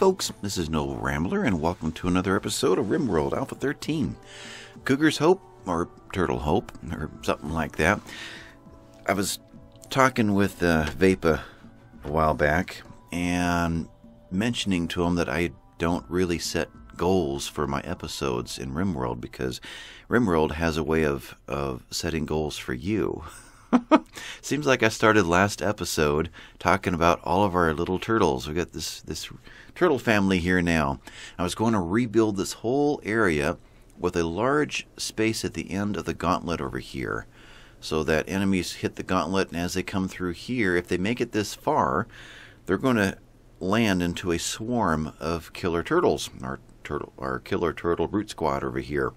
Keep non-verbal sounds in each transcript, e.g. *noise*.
folks, this is Noble Rambler, and welcome to another episode of RimWorld Alpha 13. Cougar's Hope, or Turtle Hope, or something like that. I was talking with uh, Vapa a while back, and mentioning to him that I don't really set goals for my episodes in RimWorld because RimWorld has a way of, of setting goals for you. *laughs* *laughs* Seems like I started last episode talking about all of our little turtles. We got this this turtle family here now. I was going to rebuild this whole area with a large space at the end of the gauntlet over here, so that enemies hit the gauntlet, and as they come through here, if they make it this far, they're going to land into a swarm of killer turtles. Our turtle, our killer turtle Brute Squad over here.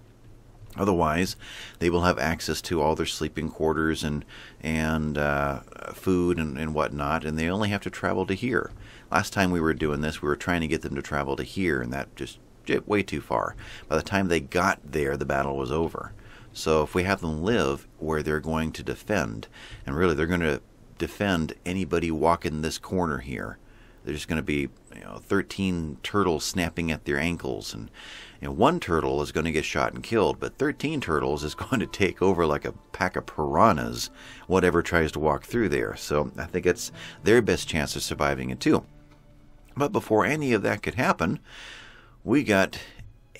Otherwise, they will have access to all their sleeping quarters and and uh, food and, and whatnot, and they only have to travel to here. Last time we were doing this, we were trying to get them to travel to here, and that just way too far. By the time they got there, the battle was over. So if we have them live where they're going to defend, and really they're going to defend anybody walking this corner here, they're just going to be you know 13 turtles snapping at their ankles and you know, one turtle is going to get shot and killed but 13 turtles is *laughs* going to take over like a pack of piranhas whatever tries to walk through there. So i think it's their best chance of surviving it too. But before any of that could happen we got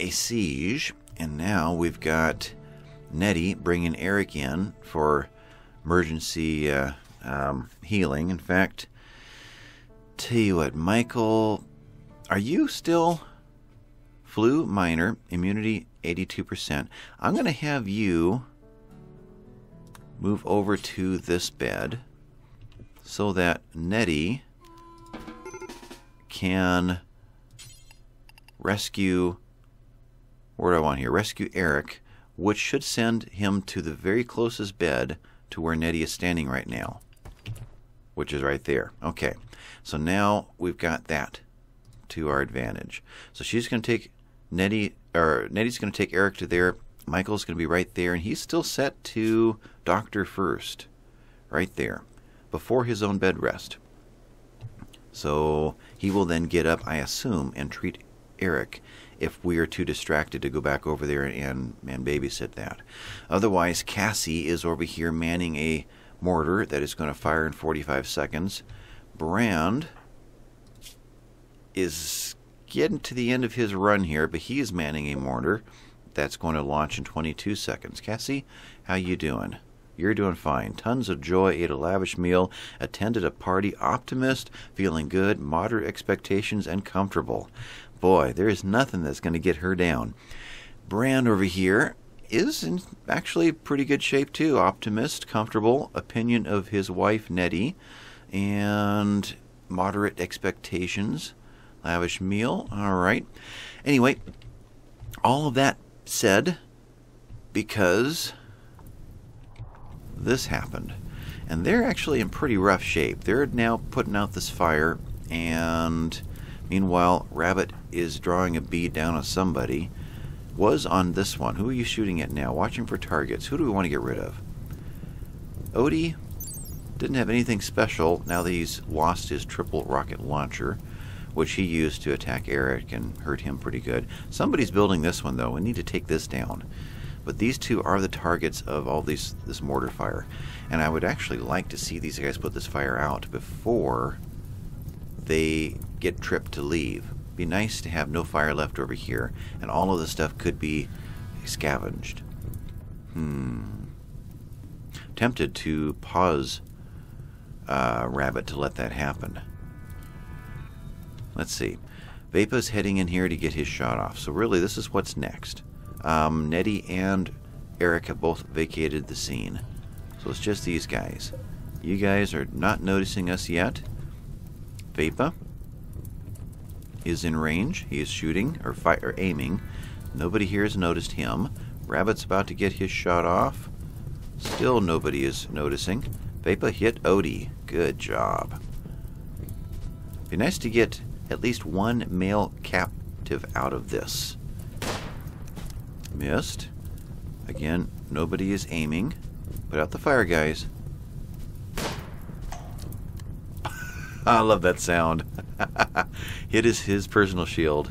a siege and now we've got nettie bringing eric in for emergency uh, um, healing. In fact Tell you what, Michael, are you still flu minor, immunity 82%? I'm going to have you move over to this bed so that Nettie can rescue. Where do I want here? Rescue Eric, which should send him to the very closest bed to where Nettie is standing right now, which is right there. Okay. So now we've got that to our advantage. So she's going to take Nettie, or Nettie's going to take Eric to there. Michael's going to be right there, and he's still set to Doctor First, right there, before his own bed rest. So he will then get up, I assume, and treat Eric if we are too distracted to go back over there and, and babysit that. Otherwise, Cassie is over here manning a mortar that is going to fire in 45 seconds. Brand is getting to the end of his run here, but he is manning a mortar that's going to launch in 22 seconds. Cassie, how you doing? You're doing fine. Tons of joy, ate a lavish meal, attended a party, optimist, feeling good, moderate expectations, and comfortable. Boy, there is nothing that's going to get her down. Brand over here is in actually pretty good shape too. Optimist, comfortable, opinion of his wife Nettie and moderate expectations. Lavish meal. All right. Anyway, all of that said, because this happened. And they're actually in pretty rough shape. They're now putting out this fire, and meanwhile, Rabbit is drawing a bead down on somebody. Was on this one. Who are you shooting at now? Watching for targets. Who do we want to get rid of? Odie didn't have anything special now that he's lost his triple rocket launcher, which he used to attack Eric and hurt him pretty good. Somebody's building this one, though. We need to take this down. But these two are the targets of all these this mortar fire. And I would actually like to see these guys put this fire out before they get tripped to leave. Be nice to have no fire left over here, and all of the stuff could be scavenged. Hmm. Tempted to pause uh, Rabbit to let that happen. Let's see. Vapa's heading in here to get his shot off. So really, this is what's next. Um, Nettie and Eric have both vacated the scene. So it's just these guys. You guys are not noticing us yet. Vapa is in range. He is shooting or, or aiming. Nobody here has noticed him. Rabbit's about to get his shot off. Still nobody is noticing. Vapa hit Odie. Good job. Be nice to get at least one male captive out of this. Missed. Again, nobody is aiming. Put out the fire, guys. *laughs* I love that sound. *laughs* it is his personal shield.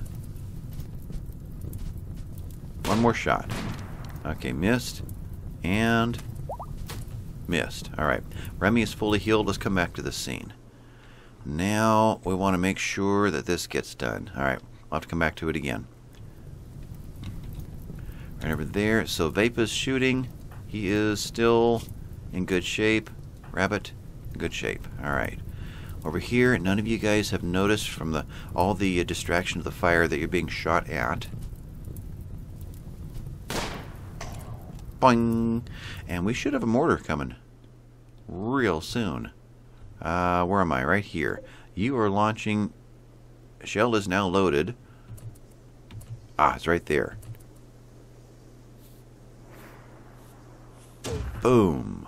One more shot. Okay, missed. And missed. Alright. Remy is fully healed. Let's come back to the scene. Now we want to make sure that this gets done. Alright, I'll have to come back to it again. Right over there. So Vapa's shooting. He is still in good shape. Rabbit, good shape. Alright. Over here, none of you guys have noticed from the all the uh, distraction of the fire that you're being shot at. Boing! And we should have a mortar coming real soon. Uh, where am I? Right here. You are launching... Shell is now loaded. Ah, it's right there. Boom.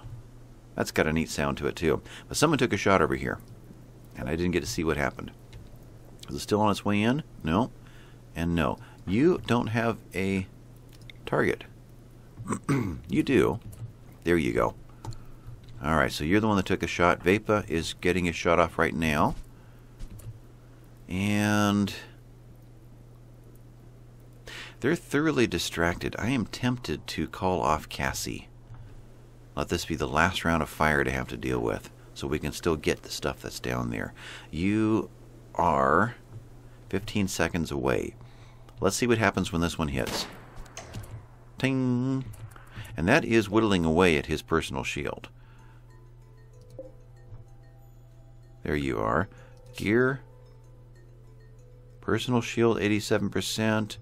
That's got a neat sound to it, too. But someone took a shot over here. And I didn't get to see what happened. Is it still on its way in? No. And no. You don't have a target. *clears throat* you do. There you go. Alright, so you're the one that took a shot. Vapa is getting a shot off right now. And... They're thoroughly distracted. I am tempted to call off Cassie. Let this be the last round of fire to have to deal with, so we can still get the stuff that's down there. You are 15 seconds away. Let's see what happens when this one hits. Ting! And that is whittling away at his personal shield. There you are. Gear. Personal shield, 87%.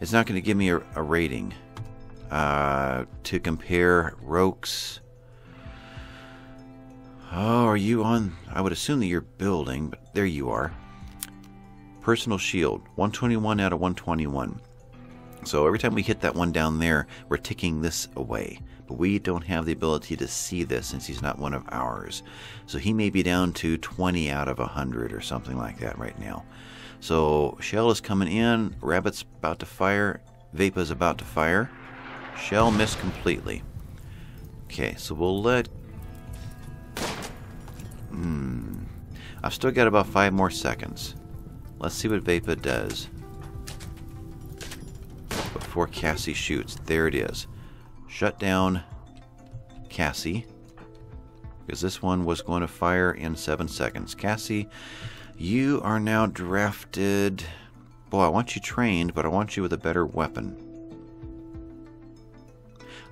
It's not going to give me a, a rating. Uh, to compare Roke's. Oh, are you on? I would assume that you're building, but there you are. Personal shield, 121 out of 121. So every time we hit that one down there, we're ticking this away. But we don't have the ability to see this since he's not one of ours. So he may be down to 20 out of 100 or something like that right now. So Shell is coming in, Rabbit's about to fire, Vapa's about to fire. Shell missed completely. Okay, so we'll let... Hmm. I've still got about five more seconds. Let's see what Vapa does. Before Cassie shoots. There it is. Shut down Cassie. Because this one was going to fire in seven seconds. Cassie, you are now drafted... Boy, I want you trained, but I want you with a better weapon.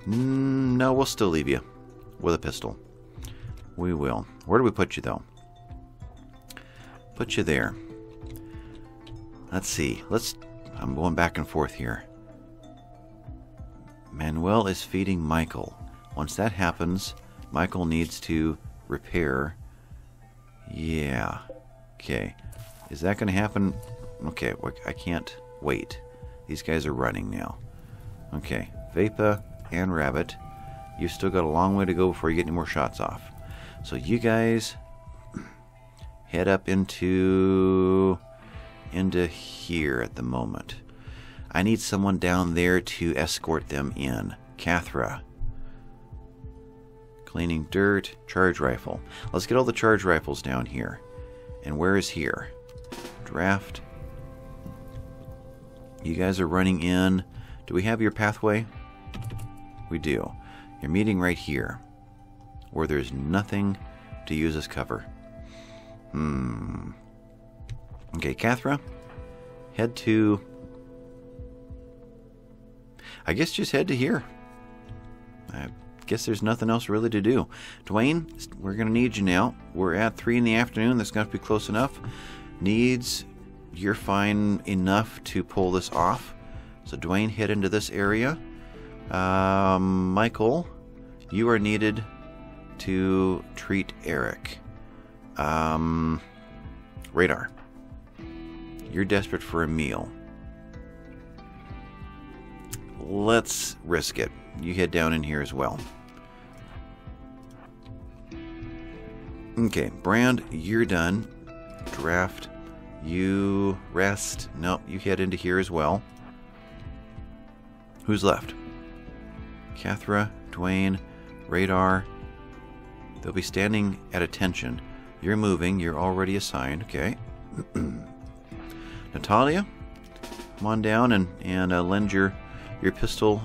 Mm, no, we'll still leave you with a pistol. We will. Where do we put you, though? Put you there. Let's see. Let's. I'm going back and forth here. Manuel is feeding Michael. Once that happens, Michael needs to repair. Yeah. Okay. Is that going to happen? Okay, I can't wait. These guys are running now. Okay. Vapa and Rabbit. You've still got a long way to go before you get any more shots off. So you guys *clears throat* head up into into here at the moment. I need someone down there to escort them in. Cathra. Cleaning dirt, charge rifle. Let's get all the charge rifles down here. And where is here? Draft. You guys are running in. Do we have your pathway? We do. You're meeting right here, where there's nothing to use as cover. Hmm. Okay, Cathra, head to. I guess just head to here. I guess there's nothing else really to do. Dwayne, we're going to need you now. We're at 3 in the afternoon. That's going to be close enough. Needs, you're fine enough to pull this off. So, Dwayne, head into this area. Um, Michael, you are needed to treat Eric. Um, radar. You're desperate for a meal. Let's risk it. You head down in here as well. Okay, Brand, you're done. Draft, you rest. Nope, you head into here as well. Who's left? Kathra, Dwayne, Radar. They'll be standing at attention. You're moving. You're already assigned. Okay. *clears throat* Natalia, come on down and, and uh, lend your, your pistol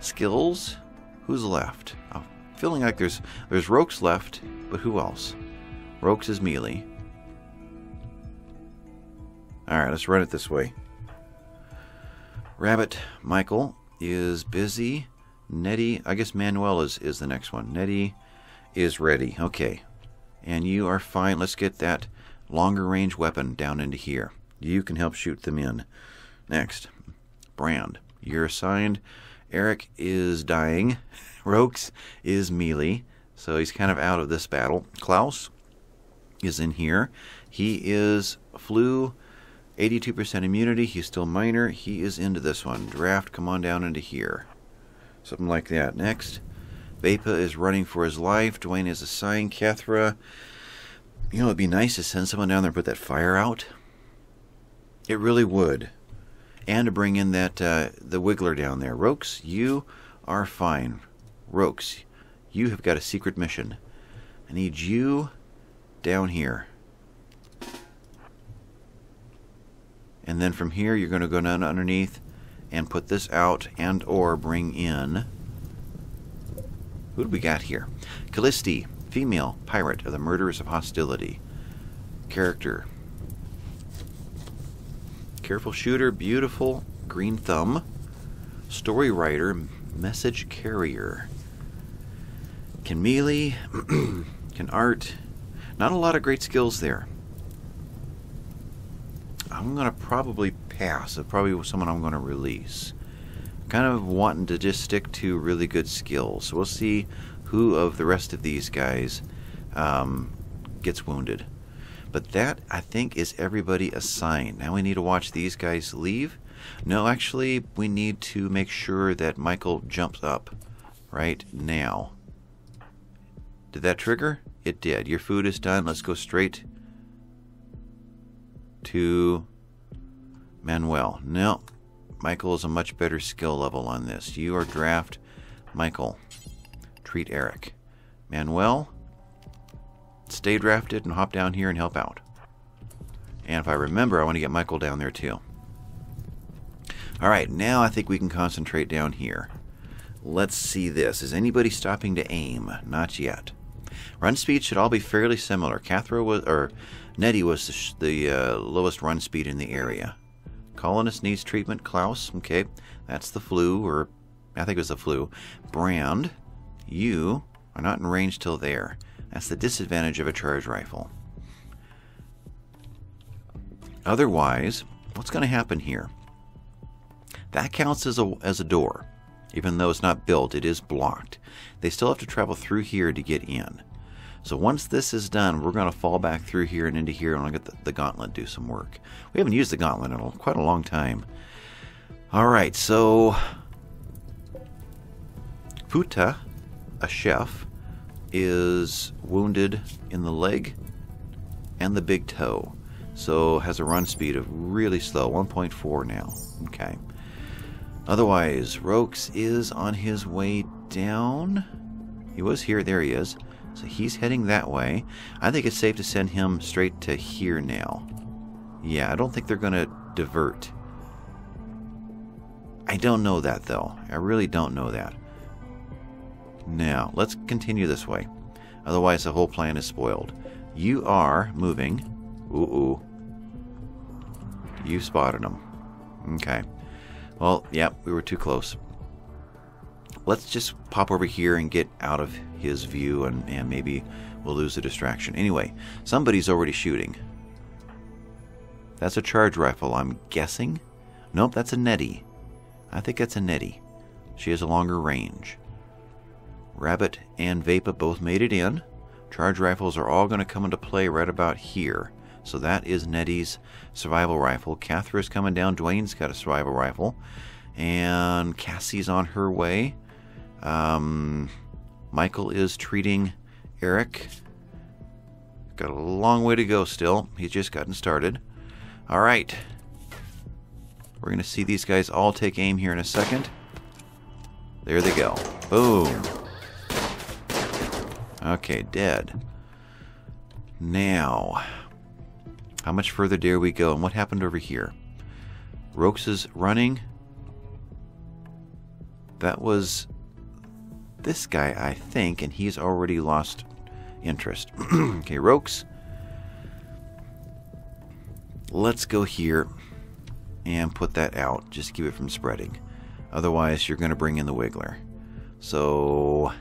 skills. Who's left? I'm feeling like there's there's Rokes left, but who else? Rokes is melee. Alright, let's run it this way. Rabbit Michael is busy. Nettie, I guess Manuel is, is the next one. Nettie is ready. Okay. And you are fine. Let's get that longer range weapon down into here. You can help shoot them in. Next, Brand. You're assigned. Eric is dying. *laughs* Rokes is melee. So he's kind of out of this battle. Klaus is in here. He is flu 82% immunity. He's still minor. He is into this one. Draft, come on down into here. Something like that. Next, Vapa is running for his life. Dwayne is assigned. Cathra, you know, it'd be nice to send someone down there and put that fire out. It really would. And to bring in that, uh, the Wiggler down there. Rokes, you are fine. Rokes, you have got a secret mission. I need you down here. and then from here you're going to go down underneath and put this out and or bring in who do we got here Callisti female pirate of the murderers of hostility character careful shooter beautiful green thumb story writer message carrier can melee *clears throat* can art not a lot of great skills there I'm going to probably pass. It's probably someone I'm going to release. Kind of wanting to just stick to really good skills. So we'll see who of the rest of these guys um, gets wounded. But that, I think, is everybody assigned. Now we need to watch these guys leave. No, actually, we need to make sure that Michael jumps up right now. Did that trigger? It did. Your food is done. Let's go straight to Manuel. No, Michael is a much better skill level on this. You are draft Michael. Treat Eric. Manuel, stay drafted and hop down here and help out. And if I remember, I want to get Michael down there too. Alright, now I think we can concentrate down here. Let's see this. Is anybody stopping to aim? Not yet. Run speed should all be fairly similar. Cathro was, or Nettie was the, the uh, lowest run speed in the area. Colonist needs treatment. Klaus, okay, that's the flu, or I think it was the flu. Brand, you are not in range till there. That's the disadvantage of a charge rifle. Otherwise, what's going to happen here? That counts as a, as a door. Even though it's not built, it is blocked. They still have to travel through here to get in. So once this is done, we're going to fall back through here and into here and I'll get the, the gauntlet do some work. We haven't used the gauntlet in quite a long time. Alright, so... Futa, a chef, is wounded in the leg and the big toe. So has a run speed of really slow, 1.4 now. Okay. Otherwise, Rokes is on his way down. He was here, there he is. So he's heading that way. I think it's safe to send him straight to here now. Yeah, I don't think they're going to divert. I don't know that, though. I really don't know that. Now, let's continue this way. Otherwise, the whole plan is spoiled. You are moving. Ooh, ooh. You spotted him. Okay. Well, yeah, we were too close let's just pop over here and get out of his view and, and maybe we'll lose the distraction. Anyway, somebody's already shooting. That's a charge rifle, I'm guessing. Nope, that's a Nettie. I think that's a Nettie. She has a longer range. Rabbit and Vapa both made it in. Charge rifles are all going to come into play right about here. So that is Nettie's survival rifle. Catherine's coming down. Dwayne's got a survival rifle. And Cassie's on her way. Um, Michael is treating Eric. Got a long way to go still. He's just gotten started. All right. We're going to see these guys all take aim here in a second. There they go. Boom. Okay, dead. Now, how much further dare we go? And what happened over here? Rokes is running. That was this guy, I think, and he's already lost interest. *clears throat* okay, Rokes. Let's go here and put that out. Just keep it from spreading. Otherwise, you're going to bring in the Wiggler. So,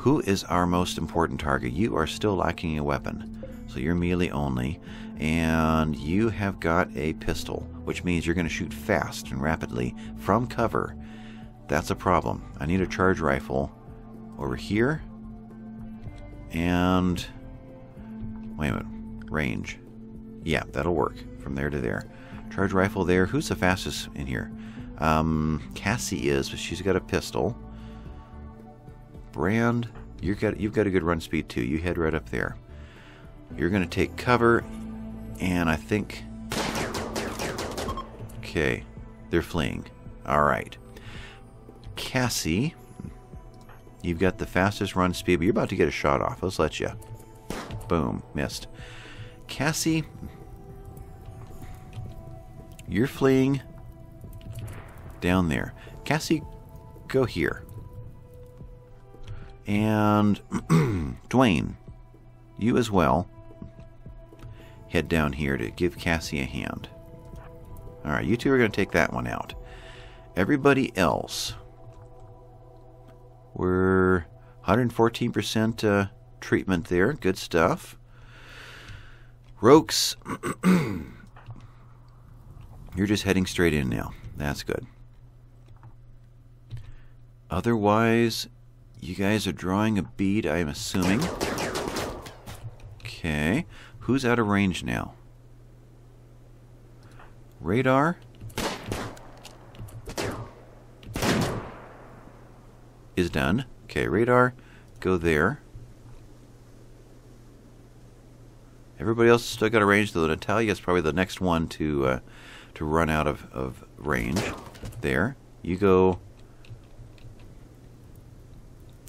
who is our most important target? You are still lacking a weapon. So you're melee only. And you have got a pistol, which means you're going to shoot fast and rapidly from cover. That's a problem. I need a charge rifle over here. And. Wait a minute. Range. Yeah, that'll work. From there to there. Charge rifle there. Who's the fastest in here? Um, Cassie is, but she's got a pistol. You got you've got a good run speed too. You head right up there. You're going to take cover, and I think. Okay, they're fleeing. All right. Cassie, you've got the fastest run speed, but you're about to get a shot off. Let's let you. Boom, missed. Cassie, you're fleeing down there. Cassie, go here. And *clears throat* Dwayne, you as well, head down here to give Cassie a hand. All right, you two are going to take that one out. Everybody else, we're 114% uh, treatment there. Good stuff. Rokes, *clears throat* you're just heading straight in now. That's good. Otherwise, you guys are drawing a bead, I'm assuming. Okay. Who's out of range now? Radar? Is done. Okay, radar, go there. Everybody else still got a range, though Natalia is probably the next one to uh, to run out of, of range. There. You go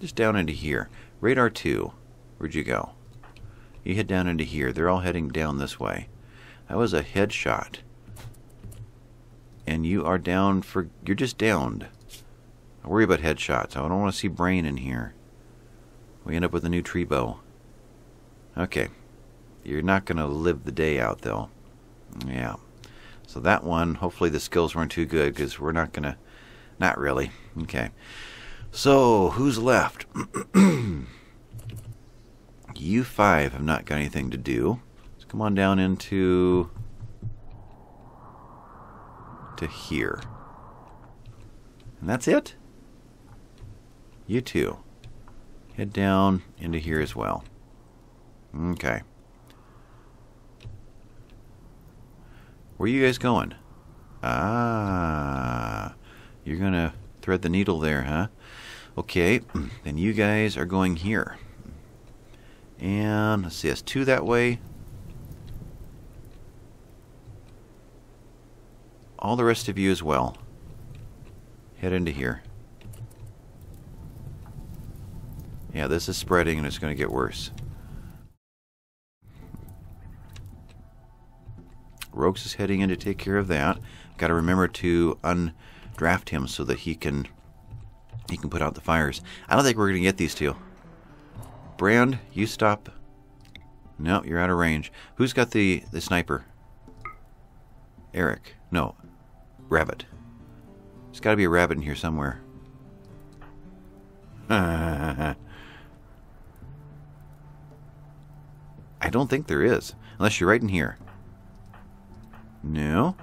just down into here. Radar 2. Where'd you go? You head down into here. They're all heading down this way. That was a headshot. And you are down for... You're just downed. I worry about headshots. I don't want to see brain in here. We end up with a new tree bow. Okay. You're not going to live the day out, though. Yeah. So that one, hopefully the skills weren't too good, because we're not going to... Not really. Okay. So, who's left? *clears throat* you five have not got anything to do. Let's come on down into to here. And that's it? You two. Head down into here as well. Okay. Where are you guys going? Ah, you're going to thread the needle there, huh? Okay, *clears throat* then you guys are going here. And let's see, that's two that way. All the rest of you as well. Head into here. Yeah, this is spreading and it's going to get worse. Rokes is heading in to take care of that. Got to remember to undraft him so that he can he can put out the fires. I don't think we're going to get these two. Brand, you stop. No, you're out of range. Who's got the, the sniper? Eric. No. Rabbit. There's got to be a rabbit in here somewhere. *laughs* I don't think there is. Unless you're right in here. No.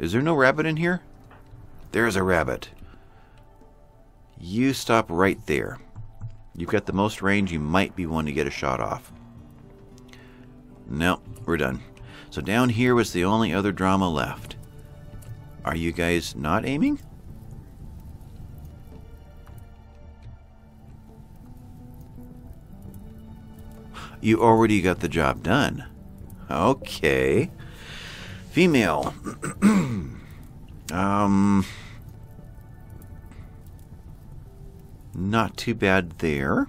Is there no rabbit in here? There's a rabbit. You stop right there. You've got the most range. You might be one to get a shot off. No, we're done. So down here was the only other drama left. Are you guys not aiming? You already got the job done. Okay. Female. *clears throat* um. Not too bad there.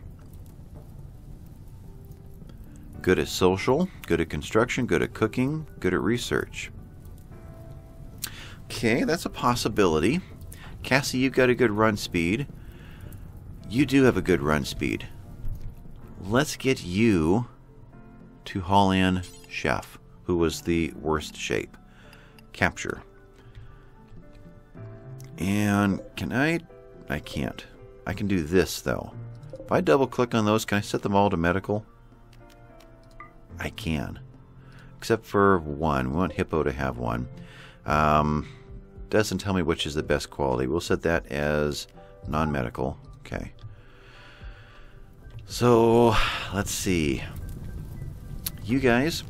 Good at social, good at construction, good at cooking, good at research. Okay, that's a possibility. Cassie, you've got a good run speed. You do have a good run speed. Let's get you to haul in Chef, who was the worst shape. Capture. And can I... I can't. I can do this, though. If I double click on those, can I set them all to medical? I can. Except for one. We want Hippo to have one. Um, doesn't tell me which is the best quality. We'll set that as non-medical. Okay. So, let's see. You guys...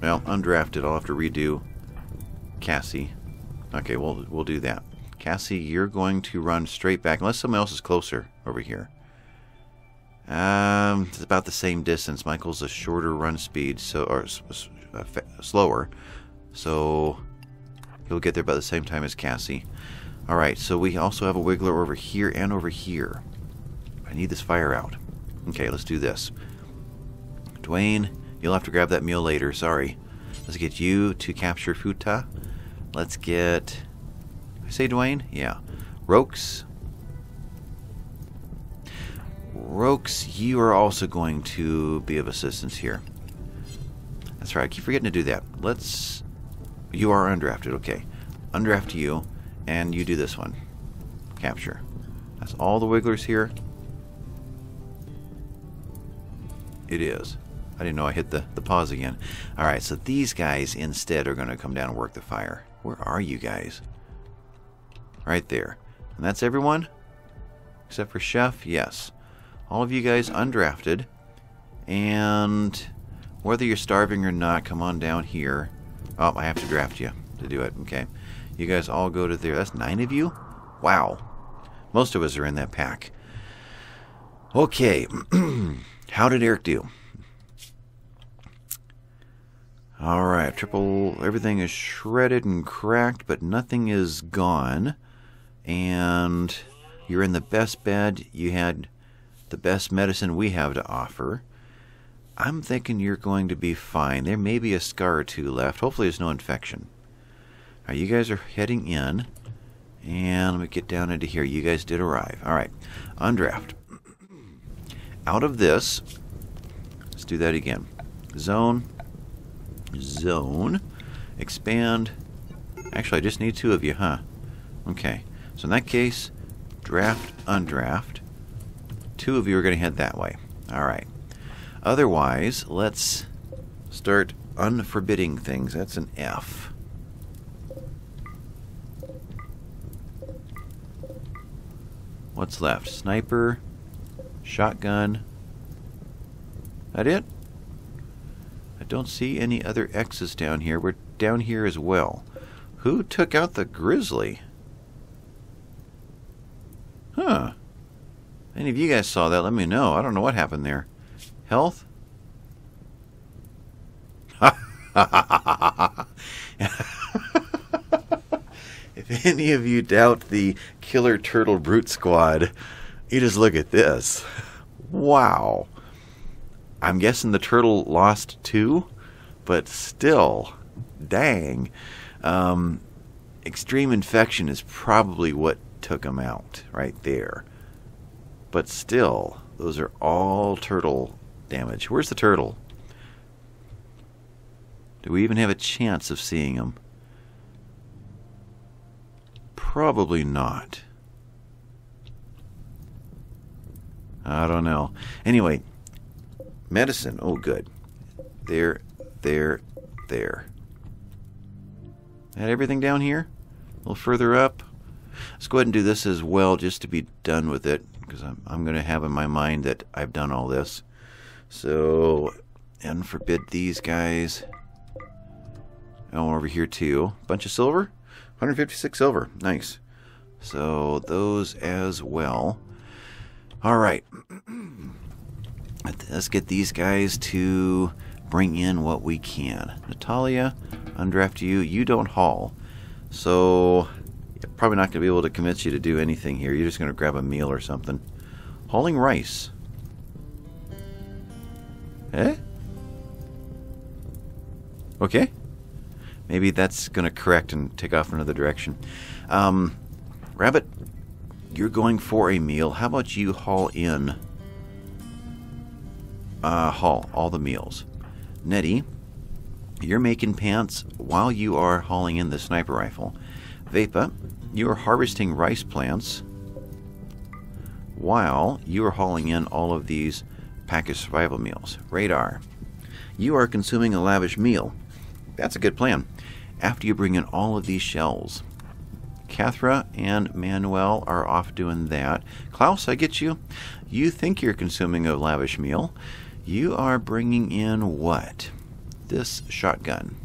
Well, undrafted. I'll have to redo Cassie. Okay, we'll, we'll do that. Cassie, you're going to run straight back, unless someone else is closer over here. Um, it's about the same distance. Michael's a shorter run speed, so or uh, slower, so he'll get there about the same time as Cassie. All right, so we also have a wiggler over here and over here. I need this fire out. Okay, let's do this. Dwayne, you'll have to grab that meal later. Sorry. Let's get you to capture Futa. Let's get. I say Dwayne? Yeah. Rokes, Rokes, you are also going to be of assistance here. That's right, I keep forgetting to do that. Let's... You are undrafted, okay. Undraft you, and you do this one. Capture. That's all the wigglers here. It is. I didn't know I hit the, the pause again. Alright, so these guys instead are going to come down and work the fire. Where are you guys? Right there. And that's everyone? Except for Chef? Yes all of you guys undrafted. And whether you're starving or not, come on down here. Oh, I have to draft you to do it. Okay. You guys all go to there. That's nine of you? Wow. Most of us are in that pack. Okay. *clears throat* How did Eric do? Alright, triple, everything is shredded and cracked, but nothing is gone. And you're in the best bed. You had the best medicine we have to offer. I'm thinking you're going to be fine. There may be a scar or two left. Hopefully, there's no infection. All right, you guys are heading in. And let me get down into here. You guys did arrive. All right, undraft. Out of this, let's do that again. Zone, zone, expand. Actually, I just need two of you, huh? Okay, so in that case, draft, undraft. Two of you are going to head that way. All right. Otherwise, let's start unforbidding things. That's an F. What's left? Sniper, shotgun. That it? I don't see any other X's down here. We're down here as well. Who took out the grizzly? Huh. Any of you guys saw that, let me know. I don't know what happened there. Health? *laughs* if any of you doubt the Killer Turtle Brute Squad, you just look at this. Wow. I'm guessing the turtle lost too, but still, dang. Um, extreme infection is probably what took him out right there. But still, those are all turtle damage. Where's the turtle? Do we even have a chance of seeing him? Probably not. I don't know. Anyway, medicine. Oh, good. There, there, there. Had everything down here? A little further up. Let's go ahead and do this as well just to be done with it because I'm, I'm going to have in my mind that I've done all this. So, and forbid these guys. Oh, over here too. Bunch of silver? 156 silver. Nice. So, those as well. Alright. *clears throat* Let's get these guys to bring in what we can. Natalia, undraft you. You don't haul. So, Probably not going to be able to convince you to do anything here. You're just going to grab a meal or something. Hauling rice. Eh? Okay. Maybe that's going to correct and take off another direction. Um, Rabbit, you're going for a meal. How about you haul in, uh, haul all the meals. Nettie, you're making pants while you are hauling in the sniper rifle. Vapa, you are harvesting rice plants while you are hauling in all of these packaged survival meals. Radar, you are consuming a lavish meal. That's a good plan. After you bring in all of these shells, Kathra and Manuel are off doing that. Klaus, I get you. You think you're consuming a lavish meal. You are bringing in what? This shotgun.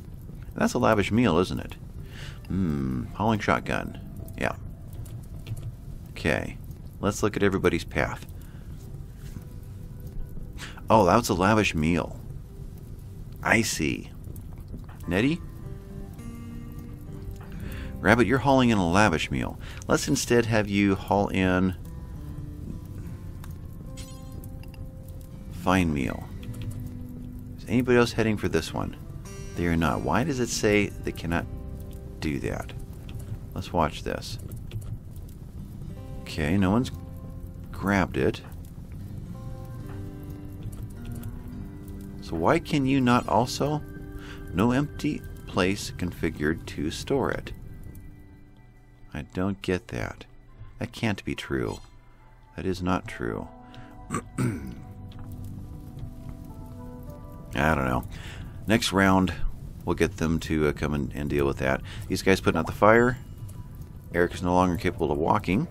That's a lavish meal, isn't it? Hmm, hauling shotgun. Yeah. Okay. Let's look at everybody's path. Oh, that was a lavish meal. I see. Nettie? Rabbit, you're hauling in a lavish meal. Let's instead have you haul in fine meal. Is anybody else heading for this one? They are not. Why does it say they cannot do that? Let's watch this. Okay, no one's grabbed it. So why can you not also? No empty place configured to store it. I don't get that. That can't be true. That is not true. *clears throat* I don't know. Next round, we'll get them to uh, come and, and deal with that. These guys putting out the fire. Eric is no longer capable of walking.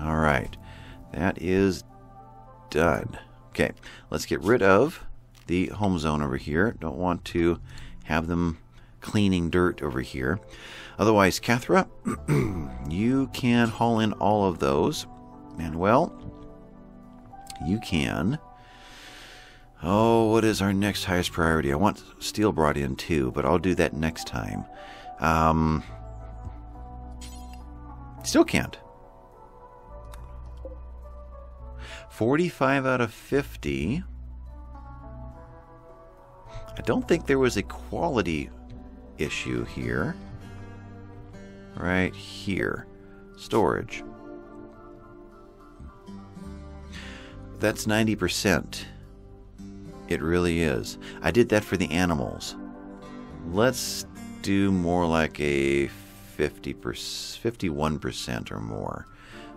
All right. That is done. Okay, let's get rid of the home zone over here. Don't want to have them cleaning dirt over here. Otherwise, Cathra, *clears throat* you can haul in all of those. Manuel, you can. Oh, what is our next highest priority? I want steel brought in too, but I'll do that next time. Um, still can't. 45 out of 50. I don't think there was a quality issue here. Right here. Storage. That's 90%. It really is. I did that for the animals. Let's do more like a 50 51% or more.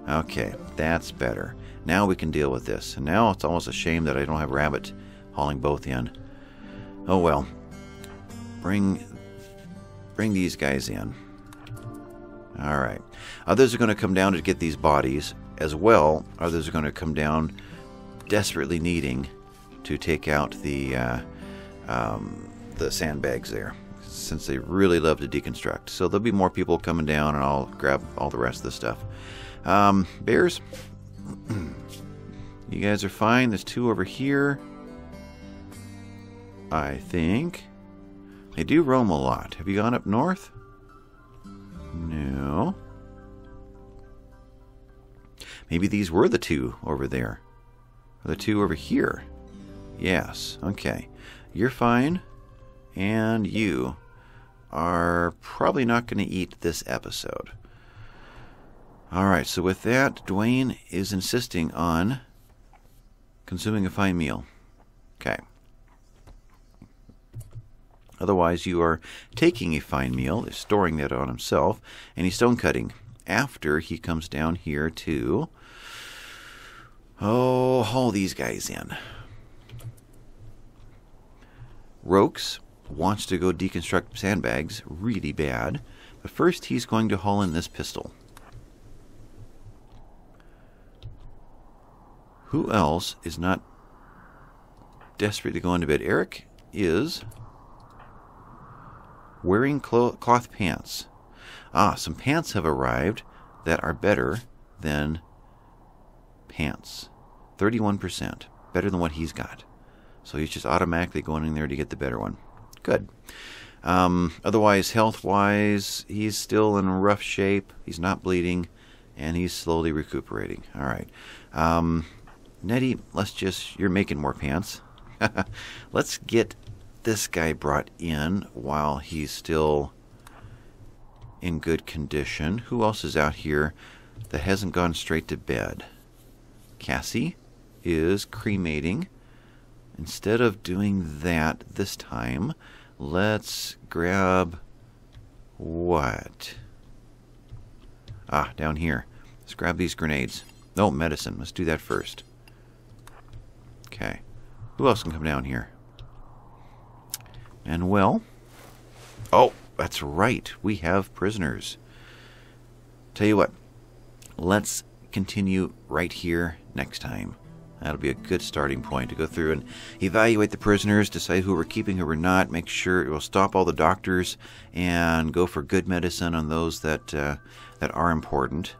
Okay, that's better. Now we can deal with this. And now it's almost a shame that I don't have Rabbit hauling both in. Oh well. Bring bring these guys in. All right. Others are going to come down to get these bodies as well. Others are going to come down desperately needing to take out the uh, um, the sandbags there, since they really love to deconstruct. So there'll be more people coming down, and I'll grab all the rest of the stuff. Um, bears, *clears throat* you guys are fine. There's two over here. I think. They do roam a lot. Have you gone up north? No. Maybe these were the two over there. Or the two over here. Yes, okay. You're fine. And you are probably not going to eat this episode. Alright, so with that, Dwayne is insisting on consuming a fine meal. Okay. Otherwise, you are taking a fine meal, storing that on himself, and he's stone cutting after he comes down here to. Oh, haul these guys in. Rokes wants to go deconstruct sandbags really bad, but first he's going to haul in this pistol. Who else is not desperate to go into bed? Eric is wearing cloth pants. Ah, some pants have arrived that are better than pants. 31%. Better than what he's got. So he's just automatically going in there to get the better one. Good. Um, otherwise, health wise, he's still in rough shape. He's not bleeding, and he's slowly recuperating. All right. Um, Nettie, let's just, you're making more pants. *laughs* let's get this guy brought in while he's still in good condition. Who else is out here that hasn't gone straight to bed? Cassie is cremating. Instead of doing that this time, let's grab what? Ah, down here. Let's grab these grenades. No, medicine. Let's do that first. Okay. Who else can come down here? And Manuel? Oh, that's right. We have prisoners. Tell you what, let's continue right here next time. That'll be a good starting point to go through and evaluate the prisoners, decide who we're keeping, who we're not, make sure we'll stop all the doctors and go for good medicine on those that uh, that are important.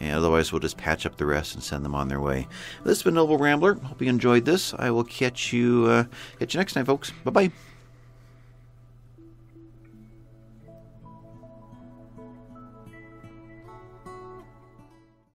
And otherwise, we'll just patch up the rest and send them on their way. This has been Noble Rambler. Hope you enjoyed this. I will catch you uh, catch you next time, folks. Bye bye.